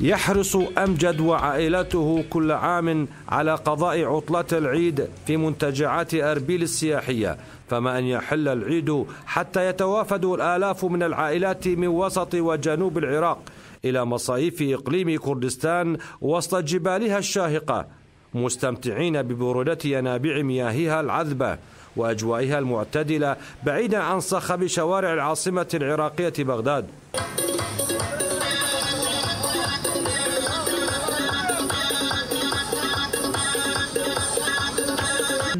يحرص أمجد وعائلته كل عام على قضاء عطلة العيد في منتجعات أربيل السياحية فما أن يحل العيد حتى يتوافد الآلاف من العائلات من وسط وجنوب العراق إلى مصايف إقليم كردستان وسط جبالها الشاهقة مستمتعين ببرودة ينابيع مياهها العذبة وأجوائها المعتدلة بعيدا عن صخب شوارع العاصمة العراقية بغداد.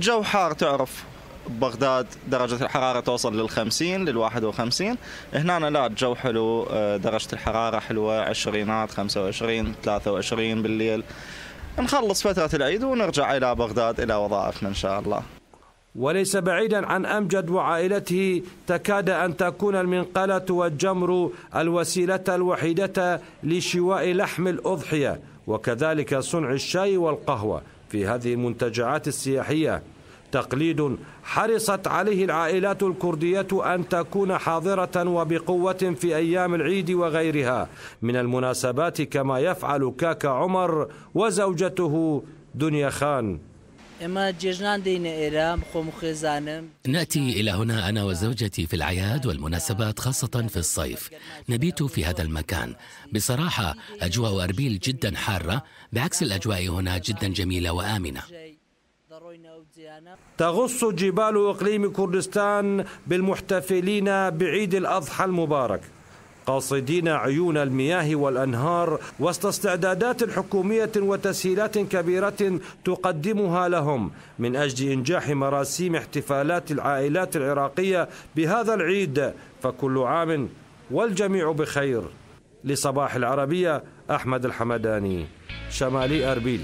الجو حار تعرف. بغداد درجة الحرارة توصل للخمسين للواحد وخمسين. هنا لا الجو حلو آه، درجة الحرارة حلوة عشرينات خمسة وعشرين ثلاثة وعشرين بالليل. نخلص فترة العيد ونرجع إلى بغداد إلى وظائفنا إن شاء الله. وليس بعيدا عن أمجد وعائلته تكاد أن تكون المنقلة والجمر الوسيلة الوحيدة لشواء لحم الأضحية وكذلك صنع الشاي والقهوة. في هذه المنتجعات السياحية. تقليد حرصت عليه العائلات الكردية أن تكون حاضرة وبقوة في أيام العيد وغيرها. من المناسبات كما يفعل كاكا عمر وزوجته دنيا خان. نأتي إلى هنا أنا وزوجتي في الأعياد والمناسبات خاصة في الصيف. نبيت في هذا المكان. بصراحة أجواء أربيل جدا حارة بعكس الأجواء هنا جدا جميلة وآمنة. تغص جبال إقليم كردستان بالمحتفلين بعيد الأضحى المبارك. قاصدين عيون المياه والأنهار وسط استعدادات حكومية وتسهيلات كبيرة تقدمها لهم من أجل إنجاح مراسيم احتفالات العائلات العراقية بهذا العيد فكل عام والجميع بخير. لصباح العربية أحمد الحمداني شمالي أربيل.